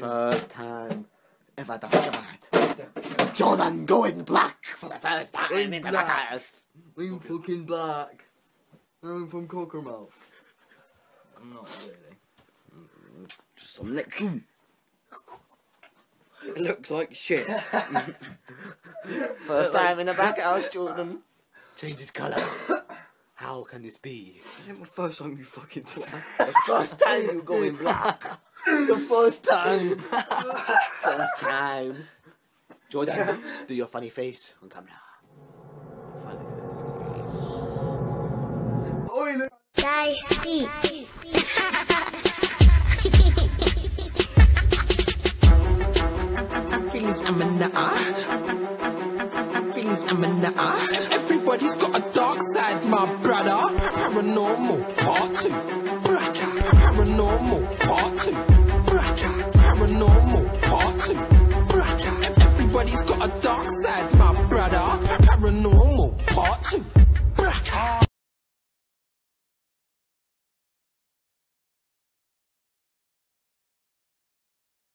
First time ever discovered. Jordan going black for the first time in, in the. Backhouse. I'm fucking black. I'm from Cockermouth. I'm not really. Just some licking. It looks like shit. First time in the Backhouse, Jordan. Changes colour. How can this be? This isn't the first time you fucking twat. The first time you go in black. The first time. First time. Jordan, do your funny face on camera. funny Oi, look. Guys, speak. Really, I'm a nah. Really, I'm a nah. Everybody's got a dark side, my brother. Paranormal part two. Brother. Paranormal part Paranormal part two. Everybody's got a dark side,